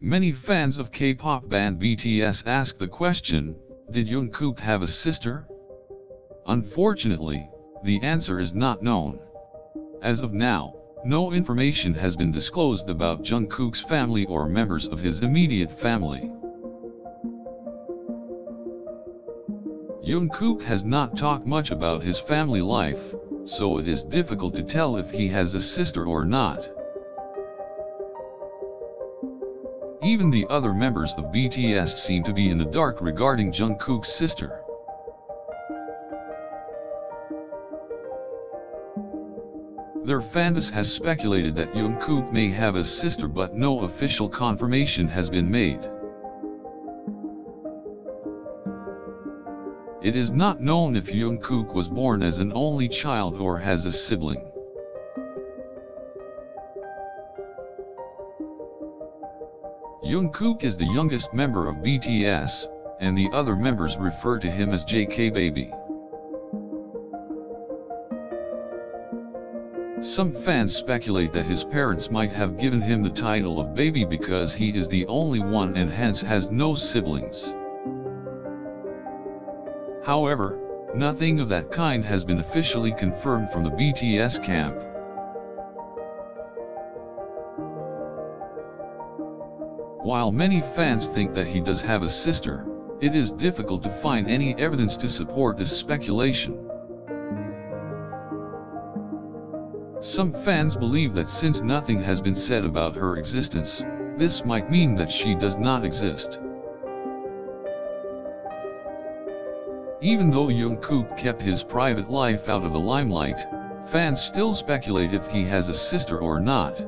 Many fans of K-pop band BTS ask the question, did Jungkook have a sister? Unfortunately, the answer is not known. As of now, no information has been disclosed about Jungkook's family or members of his immediate family. Jungkook has not talked much about his family life, so it is difficult to tell if he has a sister or not. Even the other members of BTS seem to be in the dark regarding Jungkook's sister. Their fandom has speculated that Jungkook may have a sister but no official confirmation has been made. It is not known if Jungkook was born as an only child or has a sibling. Jungkook is the youngest member of BTS, and the other members refer to him as JK Baby. Some fans speculate that his parents might have given him the title of baby because he is the only one and hence has no siblings. However, nothing of that kind has been officially confirmed from the BTS camp. While many fans think that he does have a sister, it is difficult to find any evidence to support this speculation. Some fans believe that since nothing has been said about her existence, this might mean that she does not exist. Even though Jungkook kept his private life out of the limelight, fans still speculate if he has a sister or not.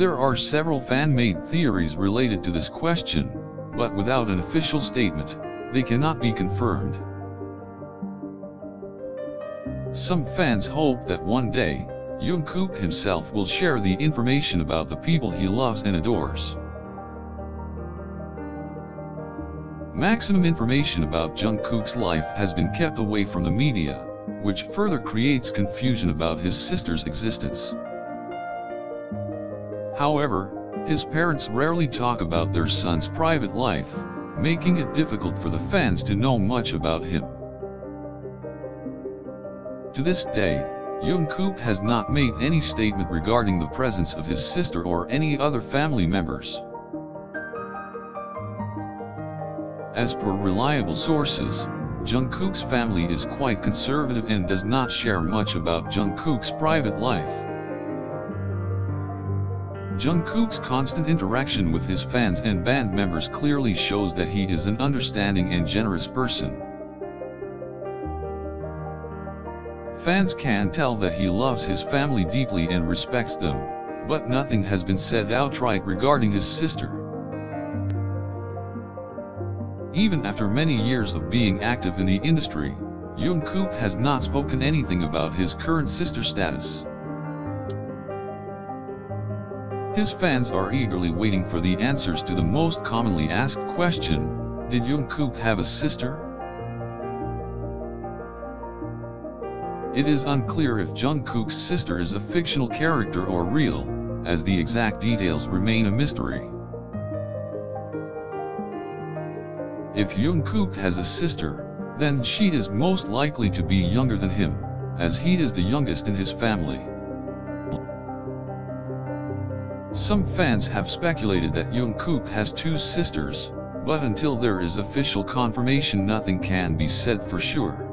There are several fan-made theories related to this question, but without an official statement, they cannot be confirmed. Some fans hope that one day, Jungkook himself will share the information about the people he loves and adores. Maximum information about Jungkook's life has been kept away from the media, which further creates confusion about his sister's existence. However, his parents rarely talk about their son's private life, making it difficult for the fans to know much about him. To this day, Jungkook has not made any statement regarding the presence of his sister or any other family members. As per reliable sources, Jungkook's family is quite conservative and does not share much about Jungkook's private life. Jungkook's constant interaction with his fans and band members clearly shows that he is an understanding and generous person. Fans can tell that he loves his family deeply and respects them, but nothing has been said outright regarding his sister. Even after many years of being active in the industry, Jungkook has not spoken anything about his current sister status. His fans are eagerly waiting for the answers to the most commonly asked question, did Jungkook have a sister? It is unclear if Jungkook's sister is a fictional character or real, as the exact details remain a mystery. If Jungkook has a sister, then she is most likely to be younger than him, as he is the youngest in his family. Some fans have speculated that Jungkook has two sisters, but until there is official confirmation nothing can be said for sure.